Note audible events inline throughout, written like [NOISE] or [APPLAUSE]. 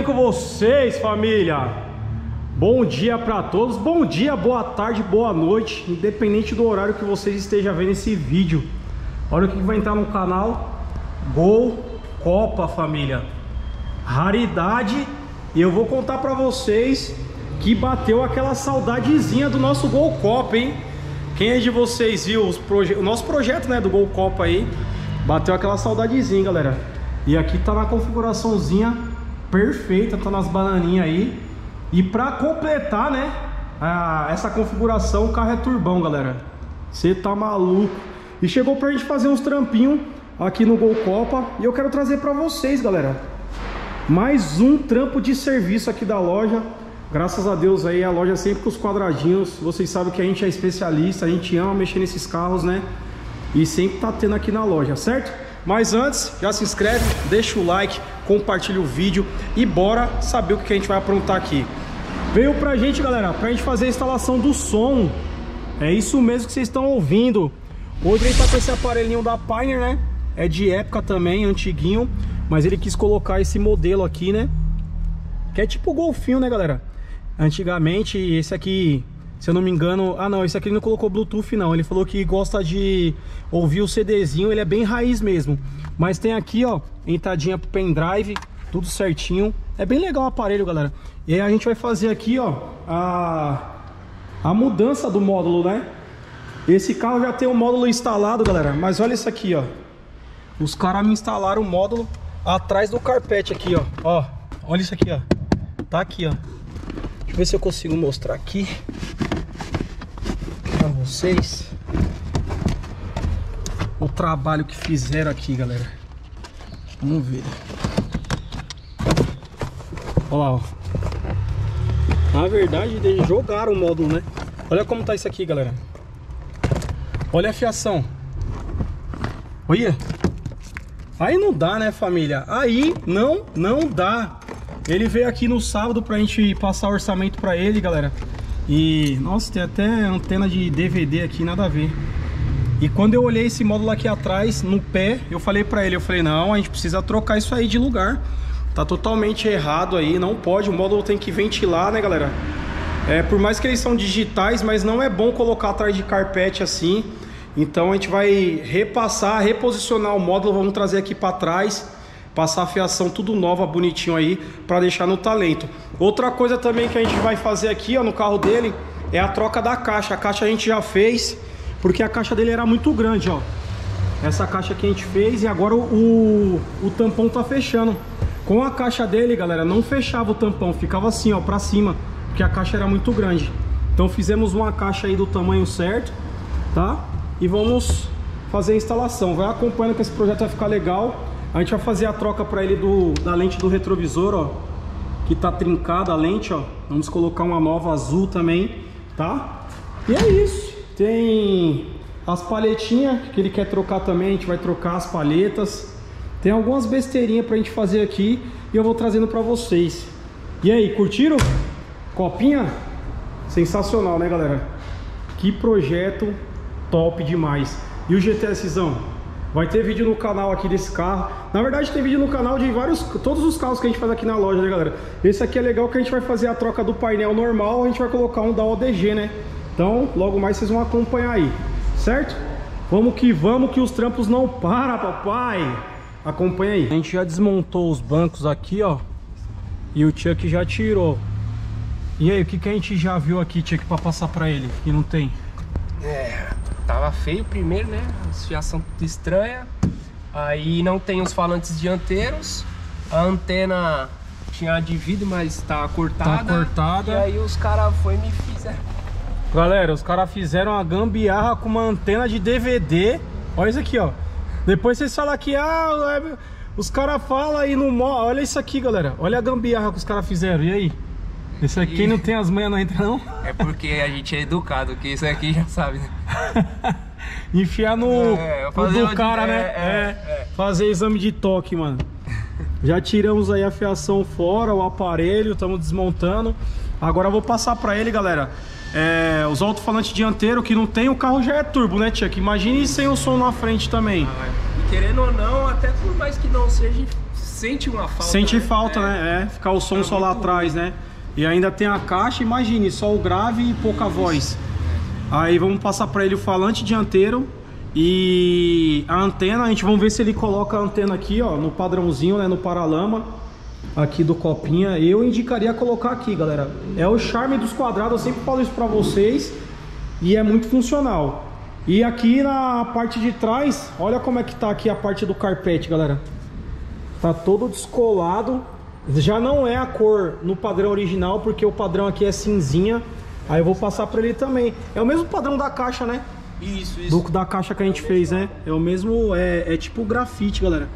bem com vocês família? Bom dia para todos, bom dia, boa tarde, boa noite Independente do horário que vocês estejam vendo esse vídeo. Olha o que vai entrar no canal. Gol Copa família. Raridade. E eu vou contar para vocês que bateu aquela saudadezinha do nosso Gol Copa, hein? Quem é de vocês viu o nosso projeto né, do Gol Copa aí? Bateu aquela saudadezinha galera. E aqui tá na configuraçãozinha perfeita, tá nas bananinhas aí. E para completar, né, a, essa configuração, o carro é turbão, galera. Você tá maluco. E chegou pra gente fazer uns trampinhos aqui no Gol Copa. E eu quero trazer pra vocês, galera. Mais um trampo de serviço aqui da loja. Graças a Deus aí, a loja é sempre com os quadradinhos. Vocês sabem que a gente é especialista, a gente ama mexer nesses carros, né? E sempre tá tendo aqui na loja, certo? Mas antes, já se inscreve, deixa o like, compartilha o vídeo e bora saber o que a gente vai aprontar aqui. Veio pra gente, galera, pra gente fazer a instalação do som. É isso mesmo que vocês estão ouvindo. Hoje ele tá com esse aparelhinho da Pioneer, né? É de época também, antiguinho. Mas ele quis colocar esse modelo aqui, né? Que é tipo golfinho, né, galera? Antigamente, esse aqui se eu não me engano... Ah, não, esse aqui ele não colocou Bluetooth, não. Ele falou que gosta de ouvir o CDzinho. Ele é bem raiz mesmo. Mas tem aqui, ó, entradinha pro pendrive. Tudo certinho. É bem legal o aparelho, galera. E aí a gente vai fazer aqui, ó, a, a mudança do módulo, né? Esse carro já tem o módulo instalado, galera. Mas olha isso aqui, ó. Os caras me instalaram o módulo atrás do carpete aqui, ó. Ó, olha isso aqui, ó. Tá aqui, ó. Deixa eu ver se eu consigo mostrar aqui para vocês o trabalho que fizeram aqui, galera. Vamos ver. Olha lá, ó. Na verdade, eles jogaram o módulo, né? Olha como tá isso aqui, galera. Olha a fiação. Olha. Aí não dá, né, família? Aí não, não dá. Ele veio aqui no sábado pra gente passar orçamento pra ele, galera. E, nossa, tem até antena de DVD aqui, nada a ver. E quando eu olhei esse módulo aqui atrás, no pé, eu falei pra ele, eu falei, não, a gente precisa trocar isso aí de lugar. Tá totalmente errado aí, não pode, o módulo tem que ventilar, né, galera? É, por mais que eles são digitais, mas não é bom colocar atrás de carpete assim. Então a gente vai repassar, reposicionar o módulo, vamos trazer aqui para trás Passar a fiação tudo nova, bonitinho aí, para deixar no talento. Outra coisa também que a gente vai fazer aqui, ó, no carro dele, é a troca da caixa. A caixa a gente já fez, porque a caixa dele era muito grande, ó. Essa caixa que a gente fez e agora o, o tampão tá fechando. Com a caixa dele, galera, não fechava o tampão, ficava assim, ó, pra cima, porque a caixa era muito grande. Então fizemos uma caixa aí do tamanho certo, tá? E vamos fazer a instalação. Vai acompanhando que esse projeto vai ficar legal. A gente vai fazer a troca para ele do, da lente do retrovisor, ó. Que tá trincada a lente, ó. Vamos colocar uma nova azul também, tá? E é isso. Tem as palhetinhas que ele quer trocar também. A gente vai trocar as palhetas. Tem algumas besteirinhas pra gente fazer aqui. E eu vou trazendo pra vocês. E aí, curtiram? Copinha? Sensacional, né, galera? Que projeto top demais. E o GTSzão? Vai ter vídeo no canal aqui desse carro. Na verdade tem vídeo no canal de vários, todos os carros que a gente faz aqui na loja, né galera? Esse aqui é legal que a gente vai fazer a troca do painel normal, a gente vai colocar um da ODG, né? Então logo mais vocês vão acompanhar aí, certo? Vamos que vamos que os trampos não param, papai! Acompanha aí. A gente já desmontou os bancos aqui, ó. E o Chuck já tirou. E aí, o que, que a gente já viu aqui, Chuck, pra passar pra ele? Que não tem? É, tava feio primeiro, né? Fiação estranha. Aí não tem os falantes dianteiros. A antena tinha de vidro, mas tá cortada. Tá cortada. E aí os caras foi e me fizeram. Galera, os caras fizeram uma gambiarra com uma antena de DVD. Olha isso aqui, ó. Depois vocês falam que ah, os caras falam aí no Olha isso aqui, galera. Olha a gambiarra que os caras fizeram. E aí? Esse aqui e... não tem as manhas não entra não? É porque a gente é educado, que isso aqui já sabe, né? [LAUGHS] Enfiar no, é, no do cara, né? É, é, é, fazer exame de toque, mano. Já tiramos aí a fiação fora, o aparelho, estamos desmontando. Agora eu vou passar para ele, galera. É, os alto-falantes dianteiro que não tem, o carro já é turbo, né, Tia? Imagine sem o som na frente também. Ah, e querendo ou não, até por mais que não seja sente uma falta. Sente né? falta, É. né? É, ficar o som Tá só lá atrás, né? E ainda tem a caixa, imagine, só o grave e pouca voz. Aí vamos passar para ele o falante dianteiro e a antena, a gente vamos ver se ele coloca a antena aqui, ó, no padrãozinho, né, no paralama aqui do Copinha. Eu indicaria colocar aqui, galera. É o charme dos quadrados, eu sempre falo isso para vocês e é muito funcional. E aqui na parte de trás, olha como é que tá aqui a parte do carpete, galera. Tá todo descolado. Já não é a cor no padrão original, porque o padrão aqui é cinzinha. Aí eu vou passar pra ele também. É o mesmo padrão da caixa, né? Isso, isso. Do, da caixa que a gente fez, né? É o mesmo, é, é tipo grafite, galera.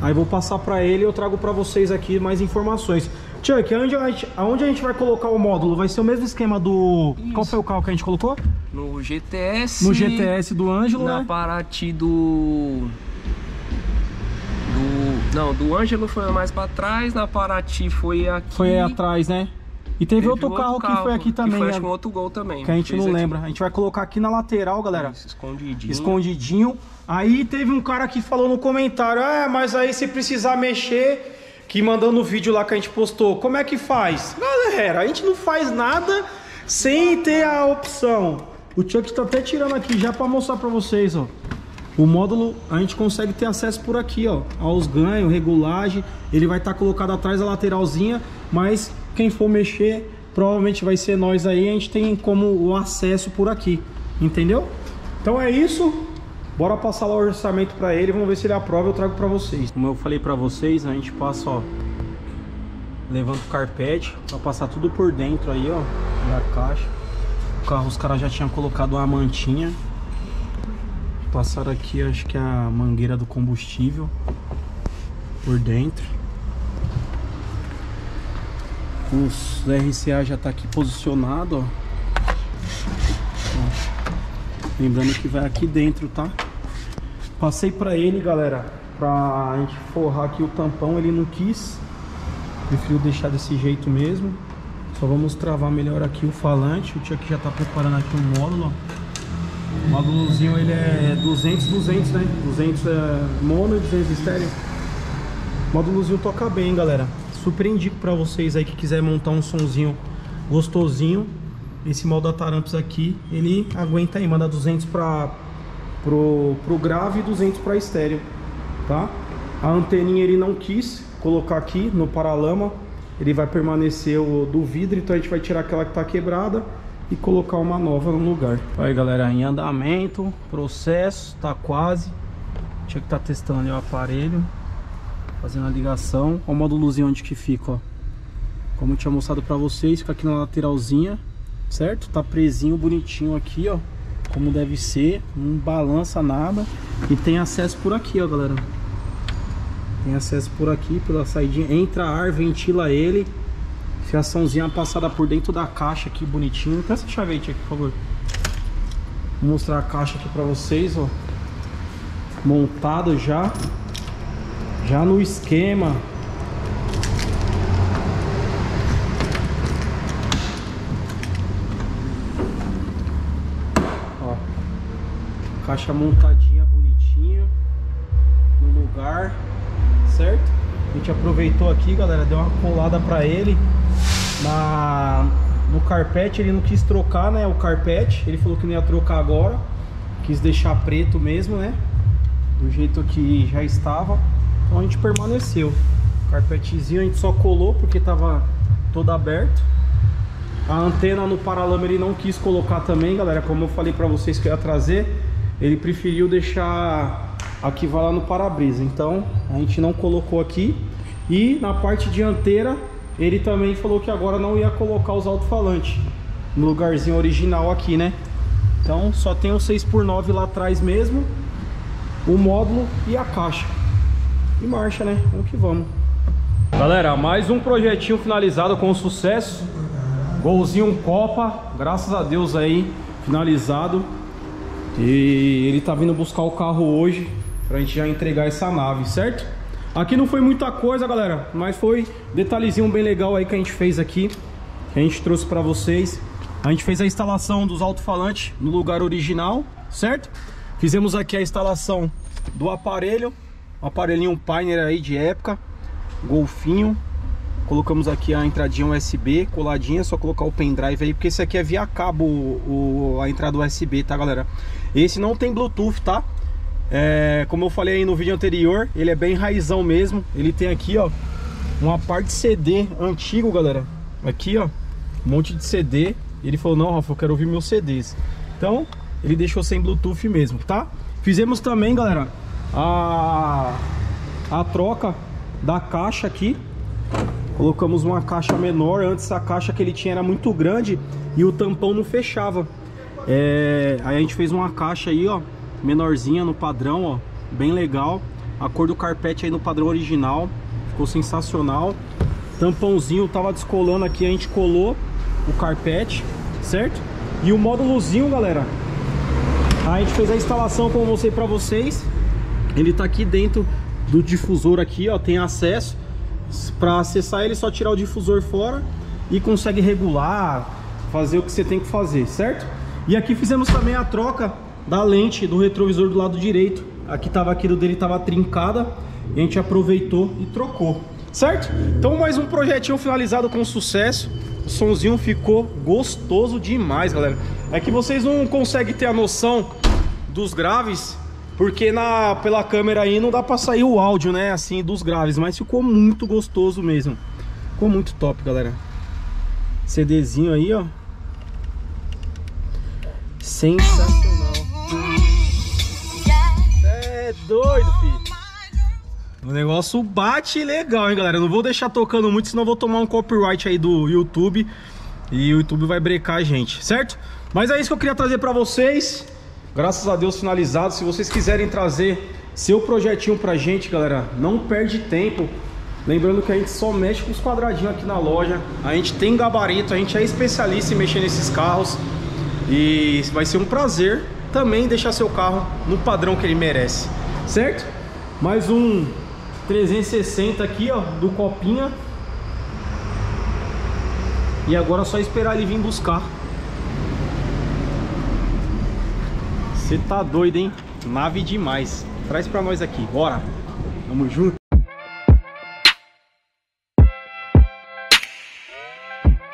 Aí eu vou passar pra ele e eu trago pra vocês aqui mais informações. Chuck, aonde a, gente, aonde a gente vai colocar o módulo? Vai ser o mesmo esquema do... Qual Isso. foi o carro que a gente colocou? No GTS. No GTS do Ângelo, Na né? Paraty do. Não, do Ângelo foi mais pra trás, na Paraty foi aqui. Foi atrás, né? E teve, Teve outro, carro, que foi aqui também, Que foi né? acho que um outro gol também. que a gente não aqui. lembra. A gente vai colocar aqui na lateral, galera. Isso, escondidinho. escondidinho. Aí teve um cara que falou no comentário: Ah, mas aí se precisar mexer, que mandando o vídeo lá que a gente postou, como é que faz? Galera, a gente não faz nada sem ter a opção. O Chuck tá até tirando aqui já para mostrar para vocês, ó. O módulo a gente consegue ter acesso por aqui, ó, aos ganhos, regulagem. Ele vai estar colocado atrás da lateralzinha, mas quem for mexer provavelmente vai ser nós aí. A gente tem como o acesso por aqui, entendeu? Então é isso. Bora passar lá o orçamento para ele, vamos ver se ele aprova, eu trago para vocês. Como eu falei para vocês, a gente passa, ó, levanta o carpete para passar tudo por dentro aí, ó, da caixa. O carro os caras já tinham colocado uma mantinha. Passaram aqui, acho que a mangueira do combustível por dentro. Os RCA já tá aqui posicionado, ó. Lembrando que vai aqui dentro, tá? Passei pra ele, galera, pra gente forrar aqui o tampão, ele não quis. Prefiro deixar desse jeito mesmo. Só vamos travar melhor aqui o falante. O tio aqui já tá preparando aqui um módulo, ó. O módulozinho ele é 200, 200, né? 200 é mono e 200 estéreo. O módulozinho toca bem, galera. Super indico pra vocês aí que quiser montar um sonzinho gostosinho. Esse modo da Taramps aqui, ele aguenta aí, manda 200 para pro, pro grave e 200 para estéreo, tá? A anteninha ele não quis colocar aqui no paralama, ele vai permanecer o do vidro, então a gente vai tirar aquela que tá quebrada e colocar uma nova no lugar. Aí galera, em andamento, processo, tá quase. Tinha que tá testando o aparelho, fazendo a ligação. Olha o módulozinho onde que fica, ó. Como eu tinha mostrado pra vocês, fica aqui na lateralzinha, certo? Tá presinho, bonitinho aqui, ó. Como deve ser, não balança nada. E tem acesso por aqui, ó, galera. Tem acesso por aqui, pela saidinha. Entra ar, ventila ele. Fiaçãozinha passada por dentro da caixa aqui, bonitinho. Tem essa chave aí, tia, por favor. Vou mostrar a caixa aqui pra vocês, ó. Montado já. Já no esquema. Ó. Caixa montadinha, bonitinho. No lugar. Certo? A gente aproveitou aqui, galera. Deu uma colada pra ele. Na, no carpete. Ele não quis trocar, né? O carpete. Ele falou que não ia trocar agora. Quis deixar preto mesmo, né? Do jeito que já estava. Então a gente permaneceu. Carpetezinho a gente só colou porque tava todo aberto. A antena no paralama ele não quis colocar também, galera. Como eu falei pra vocês que eu ia trazer, ele preferiu deixar aqui vai lá no para-brisa. Então a gente não colocou aqui. E na parte dianteira ele também falou que agora não ia colocar os alto-falantes no lugarzinho original aqui, né? Então só tem o 6x9 lá atrás mesmo, o módulo e a caixa. E marcha, né? Vamos que vamos. Galera, mais um projetinho finalizado com sucesso. Golzinho Copa, graças a Deus aí, finalizado. E ele tá vindo buscar o carro hoje pra gente já entregar essa nave, certo? Aqui não foi muita coisa, galera, mas foi detalhezinho bem legal aí que a gente fez aqui. Que a gente trouxe pra vocês. A gente fez a instalação dos alto-falantes no lugar original, certo? Fizemos aqui a instalação do aparelho, um aparelhinho Pioneer aí de época. golfinho. Colocamos aqui a entradinha USB coladinha, só colocar o pendrive aí, porque esse aqui é via cabo o, a entrada USB, tá galera? Esse não tem Bluetooth, tá? É, como eu falei aí no vídeo anterior, ele é bem raizão mesmo. Ele tem aqui, ó, uma parte CD antigo, galera. Aqui, ó, um monte de CD. Ele falou, não, Rafa, eu quero ouvir meus CDs. Então, ele deixou sem Bluetooth mesmo, tá? Fizemos também, galera, a, a troca da caixa aqui. Colocamos uma caixa menor. Antes a caixa que ele tinha era muito grande e o tampão não fechava. É, aí a gente fez uma caixa aí, ó, menorzinha no padrão, ó, bem legal. A cor do carpete aí no padrão original, ficou sensacional. Tampãozinho tava descolando aqui, a gente colou o carpete, certo? E o módulozinho, galera, a gente fez a instalação como mostrei pra vocês. Ele tá aqui dentro do difusor aqui, ó, tem acesso. Para acessar ele, é só tirar o difusor fora e consegue regular, fazer o que você tem que fazer, certo? E aqui fizemos também a troca da lente do retrovisor do lado direito. Aqui tava aquilo dele tava trincada e a gente aproveitou e trocou, certo? Então mais um projetinho finalizado com sucesso. O sonzinho ficou gostoso demais, galera. É que vocês não conseguem ter a noção dos graves porque na, pela câmera aí não dá pra sair o áudio, né, assim, dos graves Mas ficou muito gostoso mesmo Ficou muito top, galera CDzinho aí, ó Sensacional doido, filho O negócio bate legal, hein, galera Não vou deixar tocando muito, senão vou tomar um copyright aí do YouTube E o YouTube vai brecar a gente, certo? Mas é isso que eu queria trazer pra vocês Graças a Deus finalizado. Se vocês quiserem trazer seu projetinho pra gente, galera, não perde tempo. Lembrando que a gente só mexe com os quadradinhos aqui na loja. A gente tem gabarito, a gente é especialista em mexer nesses carros. E vai ser um prazer também deixar seu carro no padrão que ele merece. Certo? Mais um 360 aqui, ó, do Copinha. E agora é só esperar ele vir buscar. Você tá doido, hein? Nave demais. Traz pra nós aqui, bora. Tamo junto.